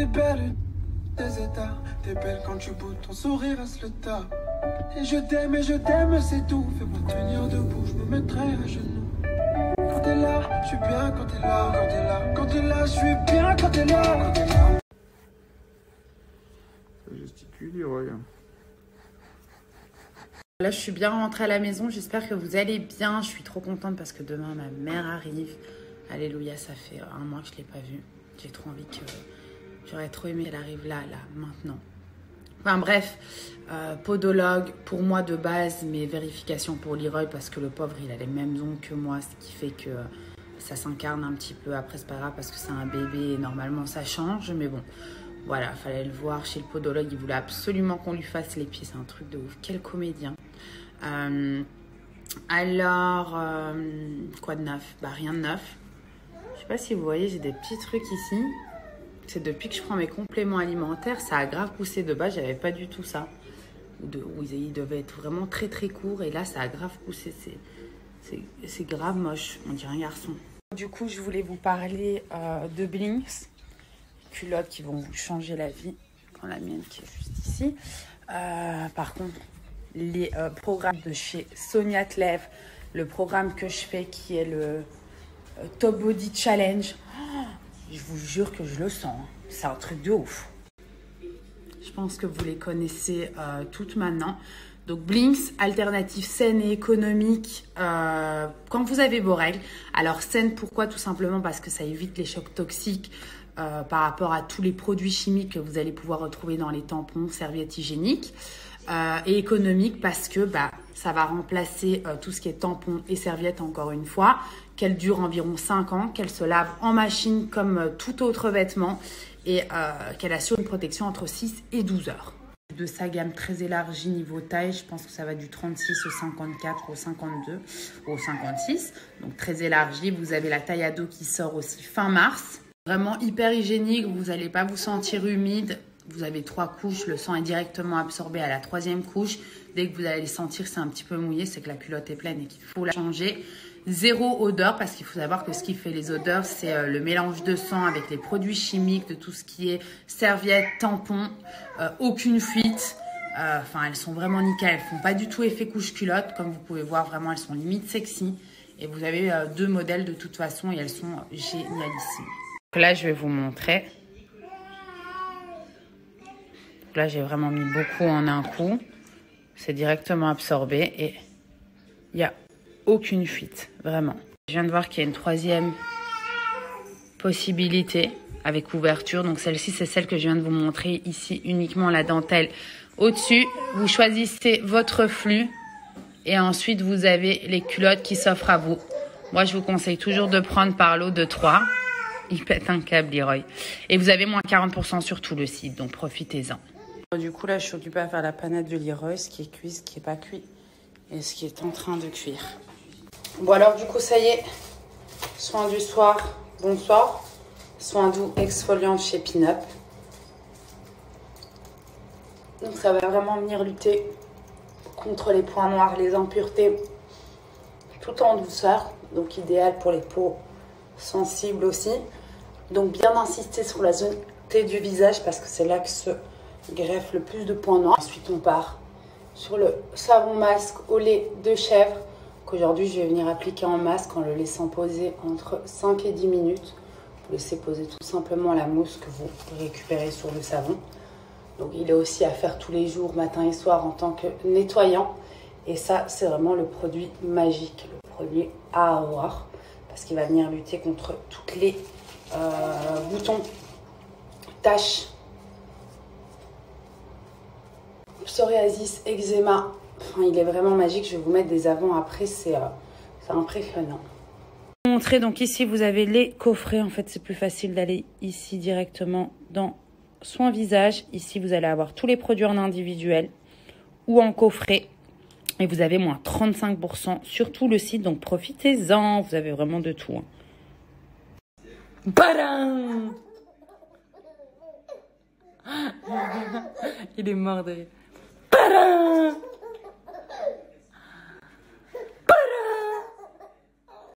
t'es belle, tes états. T'es belle quand tu boudes, ton sourire reste le tas. Et je t'aime, et je t'aime, c'est tout. Fais-moi tenir debout, je me mettrai à genoux. Quand t'es là, je suis bien quand t'es là. Quand t'es là, quand t'es là, je suis bien quand t'es là. Quand t'es là. Ça gesticule, Leroy. Là, je suis bien rentrée à la maison. J'espère que vous allez bien. Je suis trop contente parce que demain, ma mère arrive. Alléluia, ça fait un mois que je ne l'ai pas vue. J'ai trop envie que... J'aurais trop aimé qu'elle arrive là, là, maintenant. Enfin bref, euh, podologue pour moi de base, mais vérification pour Leroy parce que le pauvre, il a les mêmes ongles que moi, ce qui fait que ça s'incarne un petit peu. Après, c'est pas grave parce que c'est un bébé et normalement ça change. Mais bon, voilà, fallait le voir chez le podologue. Il voulait absolument qu'on lui fasse les pieds. C'est un truc de ouf. Quel comédien. Euh, alors, euh, quoi de neuf? Bah rien de neuf. Je sais pas si vous voyez, j'ai des petits trucs ici. C'est depuis que je prends mes compléments alimentaires, ça a grave poussé de bas. J'avais pas du tout ça. De, où ils devaient être vraiment très très courts. Et là, ça a grave poussé. C'est grave moche. On dirait un garçon. Du coup, je voulais vous parler euh, de Blinks. Culottes qui vont vous changer la vie. Quand la mienne qui est juste ici. Euh, par contre, les euh, programmes de chez Sonia Tlev, le programme que je fais qui est le Top Body Challenge. Je vous jure que je le sens. hein. C'est un truc de ouf. Je pense que vous les connaissez euh, toutes maintenant. Donc Blinks, alternative saine et économique euh, quand vous avez vos règles. Alors saine, pourquoi? Tout simplement parce que ça évite les chocs toxiques euh, par rapport à tous les produits chimiques que vous allez pouvoir retrouver dans les tampons, serviettes hygiéniques. Et économique parce que bah, ça va remplacer tout ce qui est tampons et serviettes encore une fois, qu'elle dure environ 5 ans, qu'elle se lave en machine comme euh, tout autre vêtement et euh, qu'elle assure une protection entre 6 et 12 heures. De sa gamme très élargie niveau taille, je pense que ça va du 36 au 54 au 52 au 56. Donc très élargi. Vous avez la taille ado qui sort aussi fin mars. Vraiment hyper hygiénique, vous n'allez pas vous sentir humide. Vous avez trois couches, le sang est directement absorbé à la troisième couche. Dès que vous allez sentir c'est un petit peu mouillé, c'est que la culotte est pleine et qu'il faut la changer. Zéro odeur parce qu'il faut savoir que ce qui fait les odeurs, c'est euh, le mélange de sang avec les produits chimiques, de tout ce qui est serviettes, tampons, euh, aucune fuite. Euh, Enfin, elles sont vraiment nickel. Elles font pas du tout effet couche culotte. Comme vous pouvez voir, vraiment, elles sont limite sexy. Et vous avez deux modèles de toute façon et elles sont génialissimes. Là, je vais vous montrer. Là, j'ai vraiment mis beaucoup en un coup. C'est directement absorbé et il n'y a aucune fuite, vraiment. Je viens de voir qu'il y a une troisième possibilité avec ouverture. Donc celle-ci, c'est celle que je viens de vous montrer ici, uniquement la dentelle au-dessus. Vous choisissez votre flux et ensuite vous avez les culottes qui s'offrent à vous. Moi, je vous conseille toujours de prendre par lot de 3. Il pète un câble, Leroy. Et vous avez moins 40% sur tout le site, donc profitez-en. Du coup, là, je suis occupée à faire la panette de Leroy, ce qui est cuit, ce qui n'est pas cuit, et ce qui est en train de cuire. Bon, alors, du coup, ça y est. Soin du soir, bonsoir. Soin doux exfoliant chez Pinup. Donc, ça va vraiment venir lutter contre les points noirs, les impuretés, tout en douceur. Donc, idéal pour les peaux sensibles aussi. Donc, bien insister sur la zone T du visage parce que c'est là que se greffe le plus de points noirs. Ensuite, on part sur le savon masque au lait de chèvre qu'aujourd'hui je vais venir appliquer en masque en le laissant poser entre 5 et 10 minutes. Vous laissez poser tout simplement la mousse que vous récupérez sur le savon. Donc il est aussi à faire tous les jours, matin et soir en tant que nettoyant. Et ça, c'est vraiment le produit magique, le produit à avoir parce qu'il va venir lutter contre toutes les euh, boutons, taches psoriasis, eczéma. Il est vraiment magique. Je vais vous mettre des avant-après. C'est euh, impressionnant. Montrer donc ici vous avez les coffrets. En fait, c'est plus facile d'aller ici directement dans soin visage. Ici, vous allez avoir tous les produits en individuel ou en coffret. Et vous avez moins 35% sur tout le site. Donc profitez-en. Vous avez vraiment de tout. hein. Il est mort de